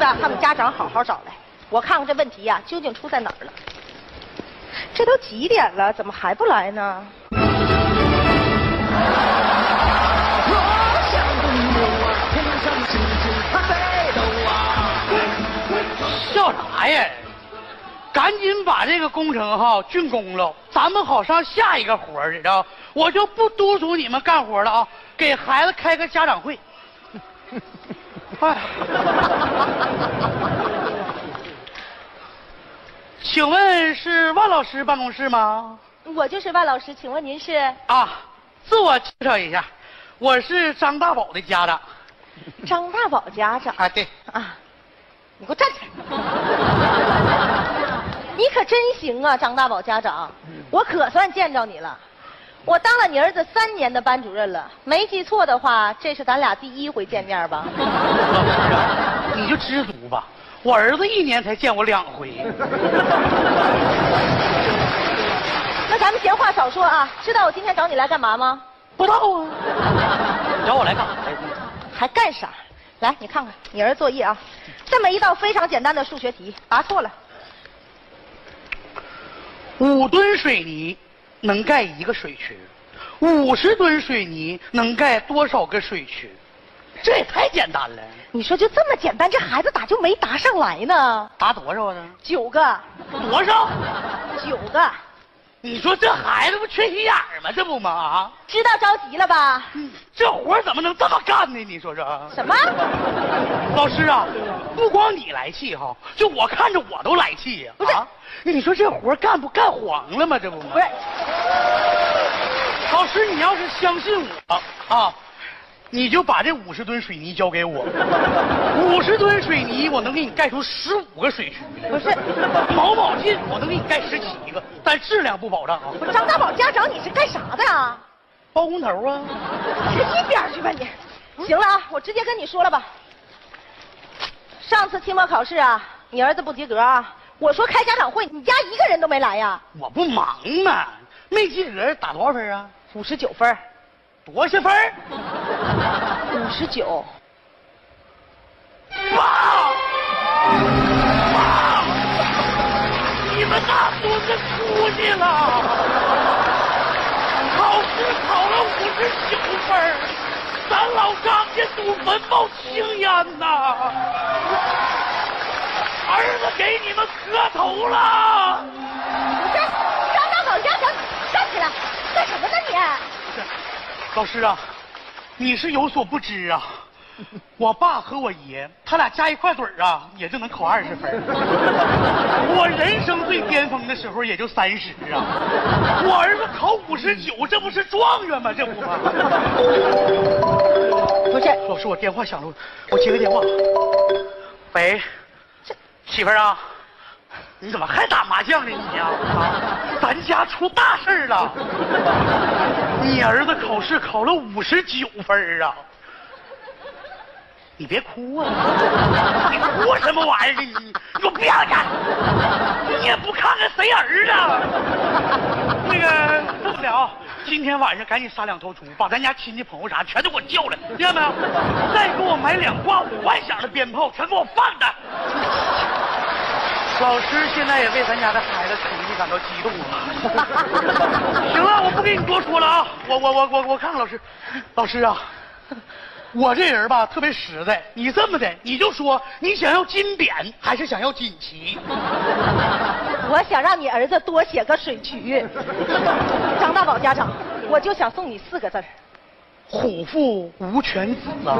子他们家长好好找来，我看看这问题呀、究竟出在哪儿了。这都几点了，怎么还不来呢？笑啥呀？赶紧把这个工程哈竣工了，咱们好上下一个活儿去啊！我就不督促你们干活了啊，给孩子开个家长会。哎，请问是万老师办公室吗？我就是万老师，请问您是？啊，自我介绍一下，我是张大宝的家长。张大宝家长啊，对，啊，你给我站起来！你可真行啊，张大宝家长，我可算见着你了。我当了你儿子三年的班主任了，没记错的话，这是咱俩第一回见面吧？老师啊，你就知足吧。我儿子一年才见我两回。那咱们闲话少说啊，知道我今天找你来干嘛吗？不知道啊，你找我来干啥呀？还干啥？来，你看看你儿子作业啊，这么一道非常简单的数学题，答错了。五吨水泥能盖一个水渠，五十吨水泥能盖多少个水渠？这也太简单了。你说就这么简单，这孩子咋就没答上来呢？答多少呢？九个，多少？九个，你说这孩子不缺心眼儿吗？这不吗？啊，知道着急了吧？这活怎么能这么干呢？你说说。什么？老师啊，不光你来气哈，就我看着我都来气呀、不是啊，你说这活干不干黄了吗？这不吗？不是，老师，你要是相信我啊，你就把这五十吨水泥交给我。五十吨水泥，我能给你盖出十五个水渠。不是毛毛进，我能给你盖十七个，但质量不保障啊。不是张大宝家长，你是干啥的啊？包工头啊，你一边去吧你！行了啊，我直接跟你说了吧。上次期末考试啊，你儿子不及格啊，我说开家长会，你家一个人都没来呀？我不忙吗？没及格打多少分啊？五十九分儿，多少分儿？五十九。爸！爸！你们大孙子出息了！考试考了五十九分儿咱老张家祖坟冒青烟呐！儿子给你们磕头了！不是，张大宝家长，站起来，干什么呢你？老师啊，你是有所不知啊，我爸和我爷他俩加一块嘴儿啊，也就能考二十分。我人生最巅峰的时候也就三十啊，我儿子考五十九，这不是状元吗？这不吗？不是，老师，我电话响了，我接个电话。喂，媳妇儿啊，你怎么还打麻将呢你呀？啊，咱家出大事了，你儿子考试考了五十九分啊！你别哭啊！你哭什么玩意儿？你你给我不要脸！你也不看看谁儿子？那个这么的啊，今天晚上赶紧杀两头猪，把咱家亲戚朋友啥全都给我叫来，听见没有？再给我买两挂五万响的鞭炮，全给我放的。老师现在也为咱家的孩子成绩感到激动了。行了，我不跟你多说了啊，我我我我我看看老师，老师啊。我这人吧特别实在，你这么的，你就说你想要金匾还是想要锦旗？我想让你儿子多写个水渠。张大宝家长，我就想送你四个字儿：虎父无犬子啊！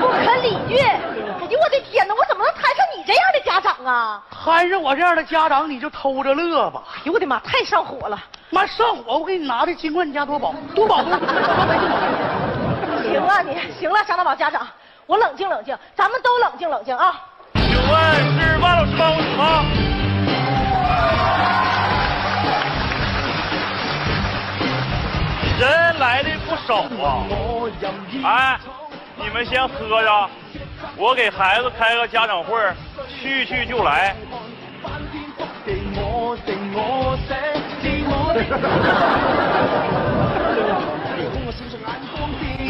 不可理喻。哎呦我的天哪，我怎么能摊上你这样的家长啊？摊上我这样的家长，你就偷着乐吧。哎呦我的妈，太上火了！妈上火，我给你拿的金冠加多宝，多宝多。行啊你，行了，张大宝家长，我冷静冷静，咱们都冷静冷静啊。请问是万老师办公室吗？人来的不少啊！哎，你们先喝着，我给孩子开个家长会，去去就来。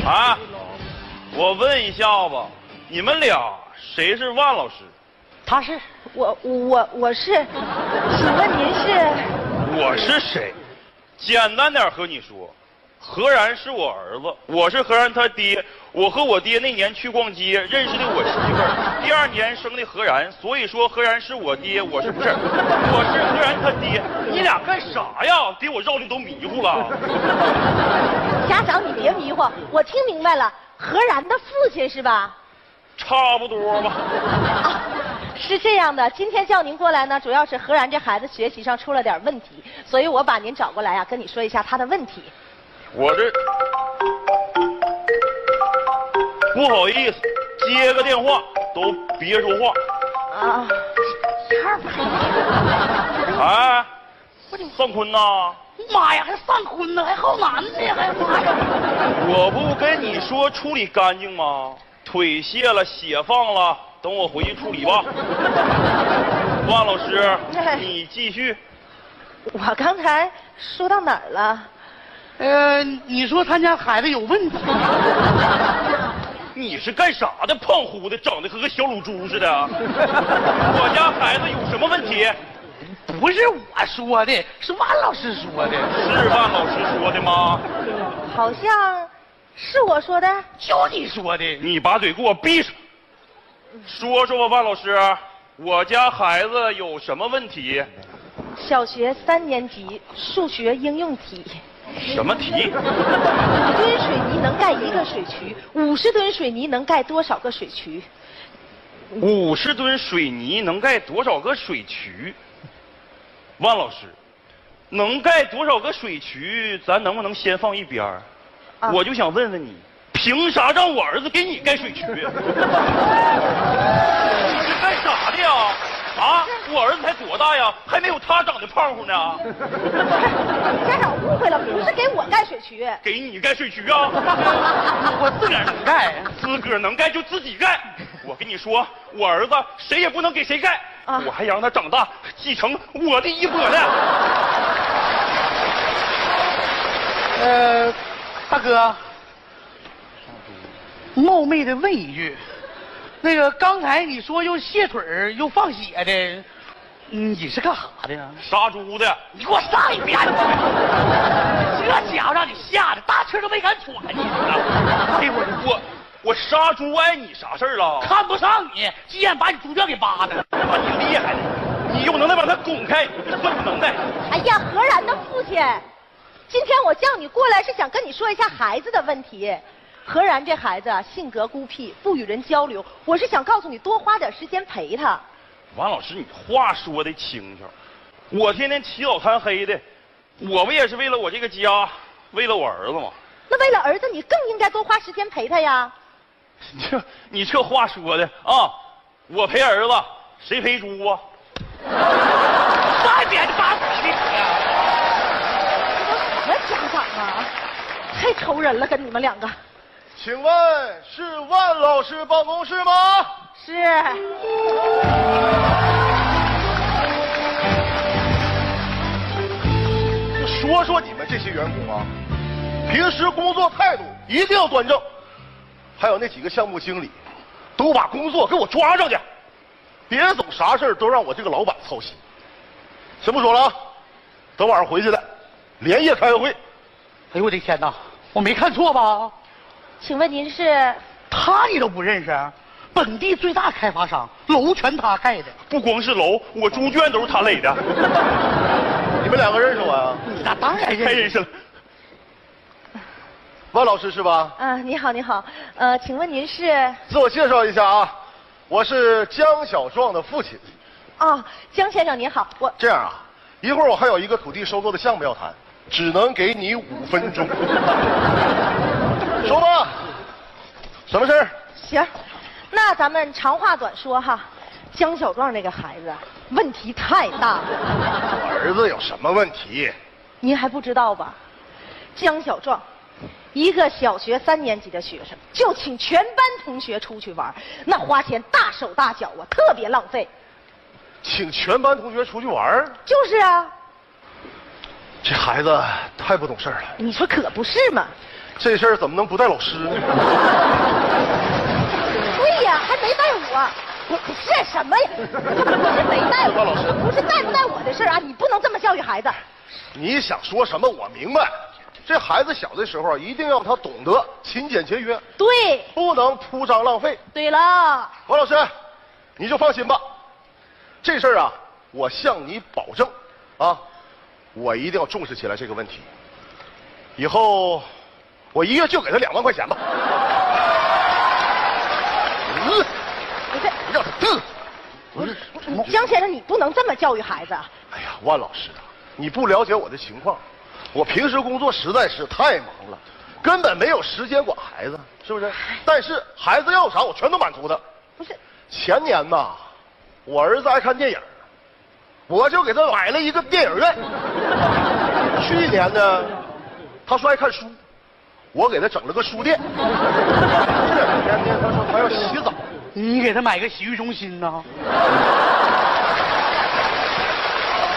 啊，我问一下吧，你们俩谁是万老师？他是我我我是，请问您是？我是谁？简单点和你说，何然是我儿子，我是何然他爹。我和我爹那年去逛街认识的我媳妇儿，第二年生的何然，所以说何然是我爹，我是不是？我是何然他爹。你俩干啥呀？给我绕的都迷糊了。家长你别迷糊，我听明白了，何然的父亲是吧？差不多吧。啊，是这样的，今天叫您过来呢，主要是何然这孩子学习上出了点问题，所以我把您找过来呀、跟你说一下他的问题。我这不好意思，接个电话都别说话。啊，哎，尚坤呐，妈呀，还尚坤呢，还好男呢，还妈呀！我不跟你说处理干净吗？腿卸了，血放了，等我回去处理吧。万老师，你继续。我刚才说到哪儿了？呃，你说他家孩子有问题，你是干啥的？胖乎的，长得和个小卤猪似的。我家孩子有什么问题？不是我说的，是万老师说的，是万老师说的吗？好像是我说的。就你说的。你把嘴给我闭上！说说吧，万老师，我家孩子有什么问题？小学三年级数学应用题，什么题？五吨水泥能盖一个水渠，五十吨水泥能盖多少个水渠？五十吨水泥能盖多少个水渠？万老师，能盖多少个水渠？咱能不能先放一边儿？啊我就想问问你，凭啥让我儿子给你盖水渠？你是干啥的呀？啊，我儿子才多大呀？还没有他长得胖乎呢。家长误会了，不是给我盖水渠。给你盖水渠啊？我自个儿能盖，自个儿能盖就自己盖。我跟你说，我儿子谁也不能给谁盖，啊我还让他长大继承我的衣钵呢。呃，大哥，冒昧的问一句，那个刚才你说又卸腿儿又放血的，嗯你是干啥的呀？杀猪的，你给我上一边去！这家伙让你吓得大气都没敢喘，你知道吗？哎呦我的我我杀猪碍你啥事儿了？看不上你，急眼把你猪圈给扒了。把你厉害的，你有能耐把他拱开，你算有能耐。哎呀，何然的父亲，今天我叫你过来是想跟你说一下孩子的问题。何然这孩子啊，性格孤僻，不与人交流，我是想告诉你多花点时间陪他。王老师，你话说的轻巧，我天天起早贪黑的，我不也是为了我这个家，为了我儿子吗？那为了儿子，你更应该多花时间陪他呀。你 这你这话说的啊，我陪儿子，谁陪猪啊？上一边去扒你！什么家长啊，太愁人了，跟你们两个。请问是万老师办公室吗？是，说说你们这些员工啊，平时工作态度一定要端正。还有那几个项目经理，都把工作给我抓上去，别总啥事儿都让我这个老板操心。先不说了啊，等晚上回去的，连夜开个会。哎呦我的天哪，我没看错吧？请问您是？他你都不认识？啊本地最大开发商，楼全他盖的。不光是楼，我猪圈都是他垒的。你们两个认识我呀、你那当然太认认识。了。万老师是吧？啊，你好，你好，呃，请问您是？自我介绍一下啊，我是江小壮的父亲。哦，江先生您好，我这样啊，一会儿我还有一个土地收购的项目要谈，只能给你五分钟。说吧，什么事儿？行，那咱们长话短说哈。江小壮这个孩子问题太大了，我儿子有什么问题？您还不知道吧？江小壮，一个小学三年级的学生，就请全班同学出去玩，那花钱大手大脚啊，特别浪费。请全班同学出去玩就是啊，这孩子太不懂事儿了。你说可不是嘛？这事儿怎么能不带老师呢？对呀，还没带我，不是什么呀？这不是没带我，高老师不是带不带我的事儿啊！你不能这么教育孩子。你想说什么？我明白。这孩子小的时候，一定要他懂得勤俭节约，对，不能铺张浪费。对了，王老师，你就放心吧，这事儿啊，我向你保证，啊，我一定要重视起来这个问题。以后我一月就给他两万块钱吧。嗯，不是，让他嘚。不是，江先生，你不能这么教育孩子。哎呀，万老师啊，你不了解我的情况，我平时工作实在是太忙了，根本没有时间管孩子，是不是？但是孩子要啥，我全都满足他。不是，前年呐，我儿子爱看电影，我就给他买了一个电影院。去年呢，他说爱看书，我给他整了个书店。这两天呢，他说他要洗澡，你给他买个洗浴中心呐？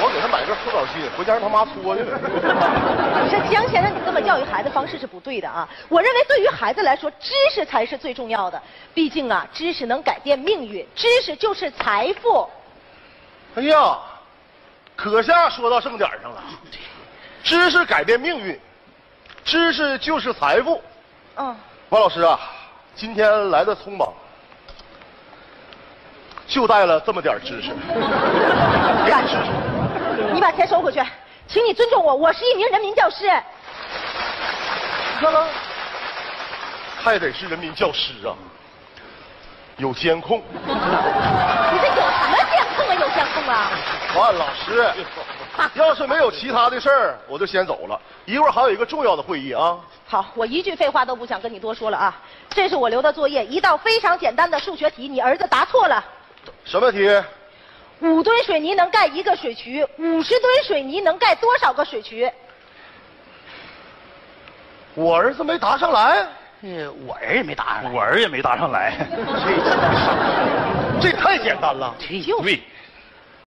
我给他买个搓澡巾，回家让他妈搓去了。不是江先生，你这么教育孩子方式是不对的啊！我认为对于孩子来说，知识才是最重要的。毕竟啊，知识能改变命运，知识就是财富。哎呀，可下说到正点上了。知识改变命运，知识就是财富。嗯，王老师啊，今天来的匆忙，就带了这么点知识。干什你把钱收回去，请你尊重我，我是一名人民教师。你看看，还得是人民教师啊，有监控。你这有什么监控啊？有监控啊？万老师，要是没有其他的事儿，我就先走了。一会儿还有一个重要的会议啊。好，我一句废话都不想跟你多说了啊！这是我留的作业，一道非常简单的数学题，你儿子答错了。什么题？五吨水泥能盖一个水渠，五十吨水泥能盖多少个水渠？我儿子没答上来。呃，我儿也没答上来。我儿也没答上来。这 这太简单了。这就是对，